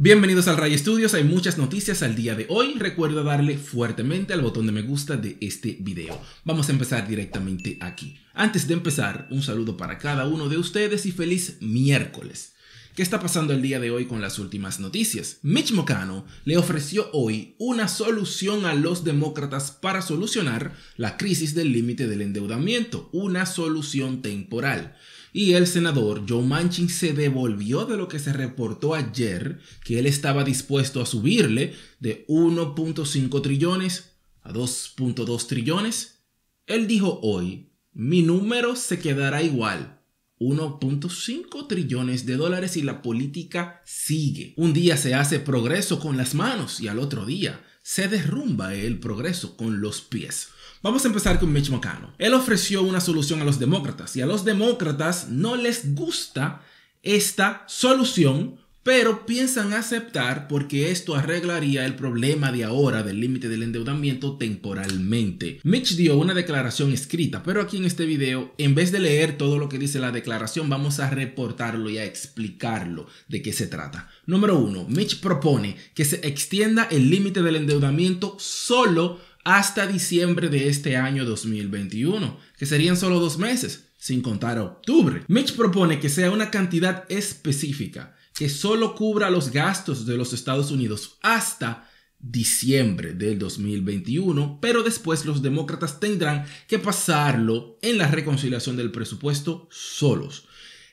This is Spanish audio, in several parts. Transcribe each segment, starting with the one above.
Bienvenidos al Ray Studios, hay muchas noticias al día de hoy. Recuerda darle fuertemente al botón de me gusta de este video. Vamos a empezar directamente aquí. Antes de empezar, un saludo para cada uno de ustedes y feliz miércoles. ¿Qué está pasando el día de hoy con las últimas noticias? Mitch McConnell le ofreció hoy una solución a los demócratas para solucionar la crisis del límite del endeudamiento, una solución temporal y el senador Joe Manchin se devolvió de lo que se reportó ayer, que él estaba dispuesto a subirle de 1.5 trillones a 2.2 trillones. Él dijo hoy, mi número se quedará igual, 1.5 trillones de dólares y la política sigue. Un día se hace progreso con las manos y al otro día se derrumba el progreso con los pies. Vamos a empezar con Mitch McConnell. Él ofreció una solución a los demócratas y a los demócratas no les gusta esta solución, pero piensan aceptar porque esto arreglaría el problema de ahora del límite del endeudamiento temporalmente. Mitch dio una declaración escrita, pero aquí en este video, en vez de leer todo lo que dice la declaración, vamos a reportarlo y a explicarlo de qué se trata. Número uno, Mitch propone que se extienda el límite del endeudamiento solo hasta diciembre de este año 2021, que serían solo dos meses, sin contar octubre. Mitch propone que sea una cantidad específica, que solo cubra los gastos de los Estados Unidos hasta diciembre del 2021, pero después los demócratas tendrán que pasarlo en la reconciliación del presupuesto solos.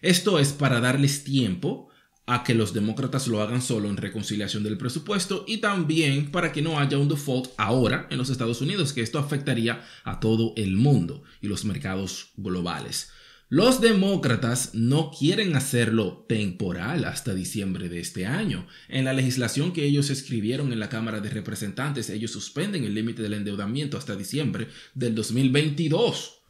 Esto es para darles tiempo a que los demócratas lo hagan solo en reconciliación del presupuesto y también para que no haya un default ahora en los Estados Unidos, que esto afectaría a todo el mundo y los mercados globales. Los demócratas no quieren hacerlo temporal hasta diciembre de este año. En la legislación que ellos escribieron en la Cámara de Representantes, ellos suspenden el límite del endeudamiento hasta diciembre del 2022.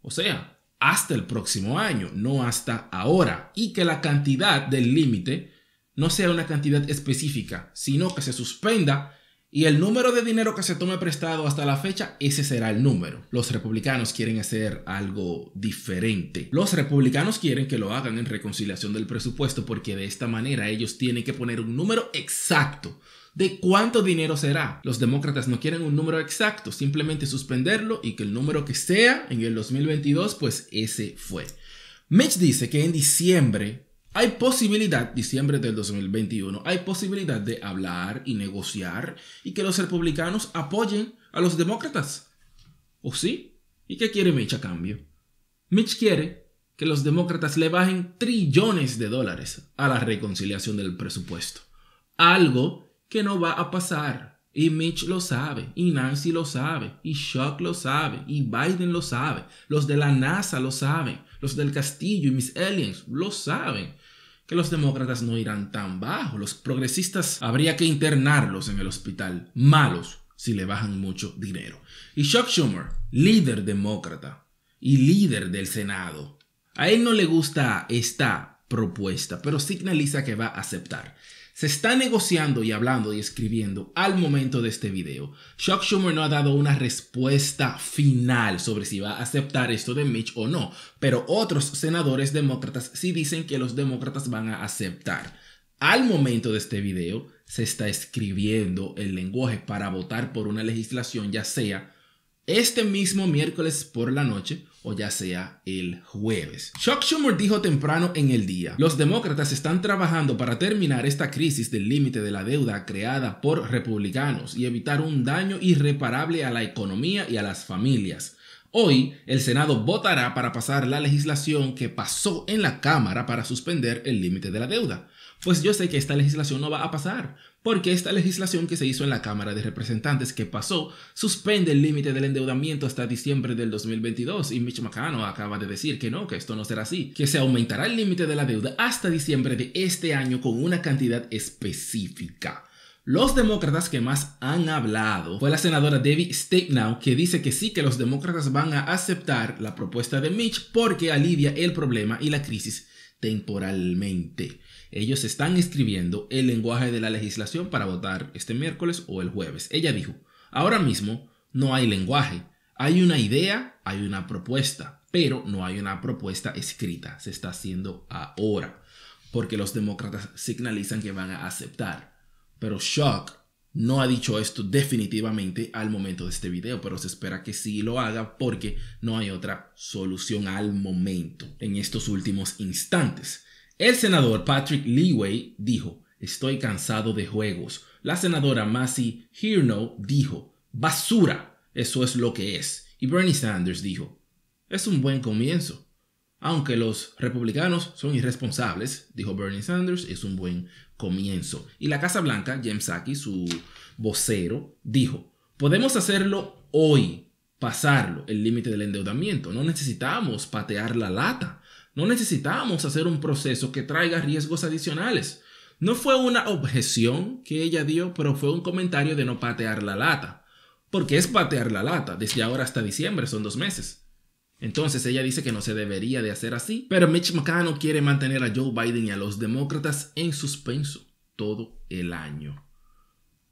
O sea, hasta el próximo año, no hasta ahora, y que la cantidad del límite no sea una cantidad específica, sino que se suspenda y el número de dinero que se tome prestado hasta la fecha, ese será el número. Los republicanos quieren hacer algo diferente. Los republicanos quieren que lo hagan en reconciliación del presupuesto porque de esta manera ellos tienen que poner un número exacto de cuánto dinero será. Los demócratas no quieren un número exacto, simplemente suspenderlo y que el número que sea en el 2022, pues ese fue. Mitch dice que en diciembre hay posibilidad, diciembre del 2021, hay posibilidad de hablar y negociar y que los republicanos apoyen a los demócratas. ¿O sí? ¿Y qué quiere Mitch a cambio? Mitch quiere que los demócratas le bajen trillones de dólares a la reconciliación del presupuesto. Algo que no va a pasar. Y Mitch lo sabe, y Nancy lo sabe, y Chuck lo sabe, y Biden lo sabe, los de la NASA lo saben, los del Castillo y Miss Aliens lo saben. Que los demócratas no irán tan bajo, los progresistas habría que internarlos en el hospital, malos, si le bajan mucho dinero. Y Chuck Schumer, líder demócrata y líder del Senado, a él no le gusta esta propuesta, pero signaliza que va a aceptar. Se está negociando y hablando y escribiendo al momento de este video. Chuck Schumer no ha dado una respuesta final sobre si va a aceptar esto de Mitch o no, pero otros senadores demócratas sí dicen que los demócratas van a aceptar. Al momento de este video se está escribiendo el lenguaje para votar por una legislación ya sea este mismo miércoles por la noche o ya sea el jueves. Chuck Schumer dijo temprano en el día, los demócratas están trabajando para terminar esta crisis del límite de la deuda creada por republicanos y evitar un daño irreparable a la economía y a las familias. Hoy el Senado votará para pasar la legislación que pasó en la Cámara para suspender el límite de la deuda. Pues yo sé que esta legislación no va a pasar, porque esta legislación que se hizo en la Cámara de Representantes que pasó suspende el límite del endeudamiento hasta diciembre del 2022 y Mitch McConnell acaba de decir que no, que esto no será así, que se aumentará el límite de la deuda hasta diciembre de este año con una cantidad específica. Los demócratas que más han hablado fue la senadora Debbie Stabenow que dice que sí que los demócratas van a aceptar la propuesta de Mitch porque alivia el problema y la crisis temporalmente. Ellos están escribiendo el lenguaje de la legislación para votar este miércoles o el jueves. Ella dijo, ahora mismo no hay lenguaje, hay una idea, hay una propuesta, pero no hay una propuesta escrita, se está haciendo ahora. porque los demócratas signalizan que van a aceptar. Pero Shock no ha dicho esto definitivamente al momento de este video, pero se espera que sí lo haga porque no hay otra solución al momento en estos últimos instantes. El senador Patrick Leeway dijo, estoy cansado de juegos. La senadora Massey Hirno dijo, basura, eso es lo que es. Y Bernie Sanders dijo, es un buen comienzo. Aunque los republicanos son irresponsables, dijo Bernie Sanders, es un buen comienzo. Y la Casa Blanca, James Saki, su vocero, dijo, podemos hacerlo hoy, pasarlo, el límite del endeudamiento. No necesitamos patear la lata. No necesitamos hacer un proceso que traiga riesgos adicionales. No fue una objeción que ella dio, pero fue un comentario de no patear la lata. Porque es patear la lata. Desde ahora hasta diciembre son dos meses. Entonces ella dice que no se debería de hacer así, pero Mitch McConnell quiere mantener a Joe Biden y a los demócratas en suspenso todo el año.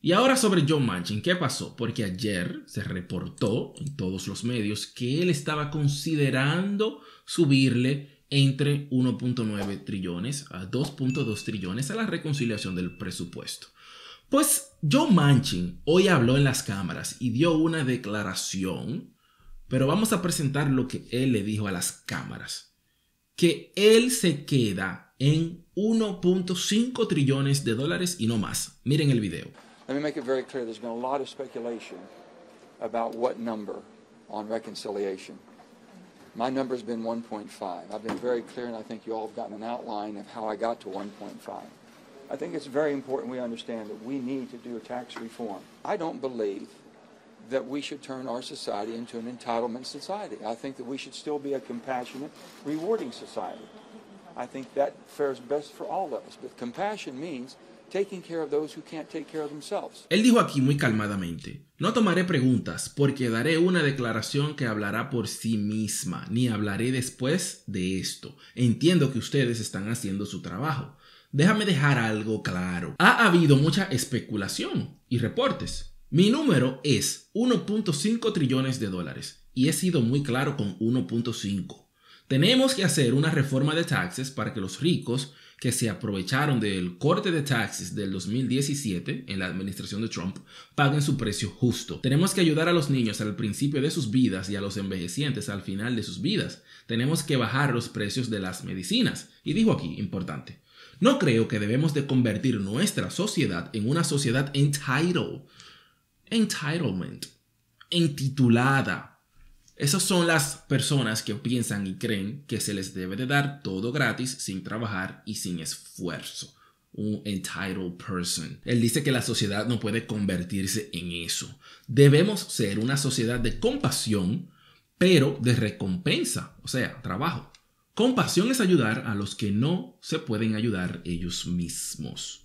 Y ahora sobre Joe Manchin, ¿qué pasó? Porque ayer se reportó en todos los medios que él estaba considerando subirle entre 1.9 trillones a 2.2 trillones a la reconciliación del presupuesto. Pues Joe Manchin hoy habló en las cámaras y dio una declaración pero vamos a presentar lo que él le dijo a las cámaras. Que él se queda en 1.5 trillones de dólares y no más. Miren el video. Let me make it very clear. There's been a lot of speculation about what number on reconciliation. My number has been 1.5. I've been very clear, and I think you all have gotten an outline of how I got to 1.5. I think it's very important we understand that we need to do a tax reform. I don't believe that we should turn our society into an entitlement society. I think that we should still be a compassionate, rewarding society. I think that fares best for all of us. But compassion means taking care of those who can't take care of themselves. Él dijo aquí muy calmadamente, no tomaré preguntas porque daré una declaración que hablará por sí misma, ni hablaré después de esto. Entiendo que ustedes están haciendo su trabajo. Déjame dejar algo claro. Ha habido mucha especulación y reportes mi número es 1.5 trillones de dólares y he sido muy claro con 1.5. Tenemos que hacer una reforma de taxes para que los ricos que se aprovecharon del corte de taxes del 2017 en la administración de Trump paguen su precio justo. Tenemos que ayudar a los niños al principio de sus vidas y a los envejecientes al final de sus vidas. Tenemos que bajar los precios de las medicinas. Y digo aquí, importante, no creo que debemos de convertir nuestra sociedad en una sociedad entitled entitlement, intitulada. Esas son las personas que piensan y creen que se les debe de dar todo gratis sin trabajar y sin esfuerzo. Un entitled person. Él dice que la sociedad no puede convertirse en eso. Debemos ser una sociedad de compasión, pero de recompensa, o sea, trabajo. Compasión es ayudar a los que no se pueden ayudar ellos mismos.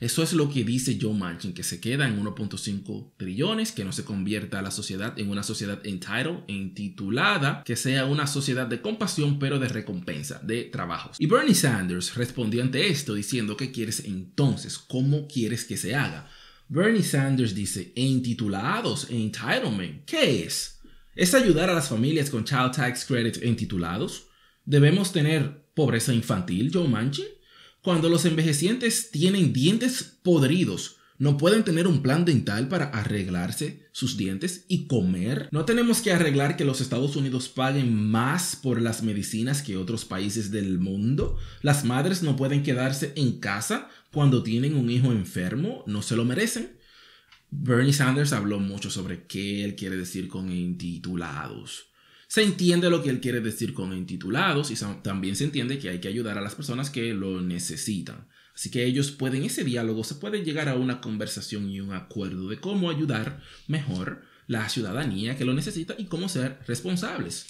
Eso es lo que dice Joe Manchin, que se queda en 1.5 trillones, que no se convierta a la sociedad en una sociedad entitled, intitulada, que sea una sociedad de compasión, pero de recompensa, de trabajos. Y Bernie Sanders respondió ante esto diciendo, ¿qué quieres entonces? ¿Cómo quieres que se haga? Bernie Sanders dice, intitulados, entitlement, ¿qué es? ¿Es ayudar a las familias con Child Tax Credit intitulados? ¿Debemos tener pobreza infantil, Joe Manchin? Cuando los envejecientes tienen dientes podridos, no pueden tener un plan dental para arreglarse sus dientes y comer. No tenemos que arreglar que los Estados Unidos paguen más por las medicinas que otros países del mundo. Las madres no pueden quedarse en casa cuando tienen un hijo enfermo. No se lo merecen. Bernie Sanders habló mucho sobre qué él quiere decir con intitulados. Se entiende lo que él quiere decir con intitulados y también se entiende que hay que ayudar a las personas que lo necesitan. Así que ellos pueden, ese diálogo, se puede llegar a una conversación y un acuerdo de cómo ayudar mejor la ciudadanía que lo necesita y cómo ser responsables.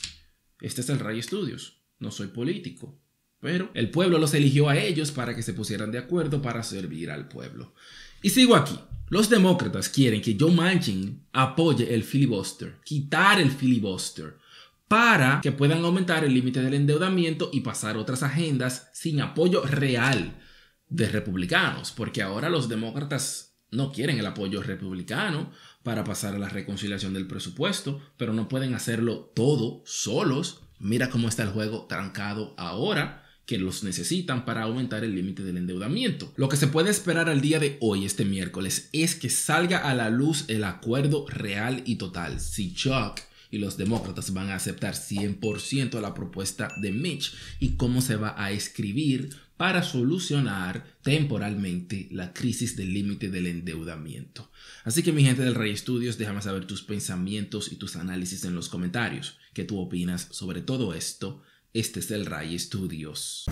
Este es el Ray Studios. No soy político. Pero el pueblo los eligió a ellos para que se pusieran de acuerdo para servir al pueblo. Y sigo aquí. Los demócratas quieren que Joe Manchin apoye el filibuster, quitar el filibuster, para que puedan aumentar el límite del endeudamiento y pasar otras agendas sin apoyo real de republicanos, porque ahora los demócratas no quieren el apoyo republicano para pasar a la reconciliación del presupuesto, pero no pueden hacerlo todo solos. Mira cómo está el juego trancado ahora que los necesitan para aumentar el límite del endeudamiento. Lo que se puede esperar al día de hoy, este miércoles, es que salga a la luz el acuerdo real y total. Si Chuck y los demócratas van a aceptar 100% la propuesta de Mitch y cómo se va a escribir para solucionar temporalmente la crisis del límite del endeudamiento. Así que mi gente del Rey Estudios, déjame saber tus pensamientos y tus análisis en los comentarios. ¿Qué tú opinas sobre todo esto? Este es el Ray Studios.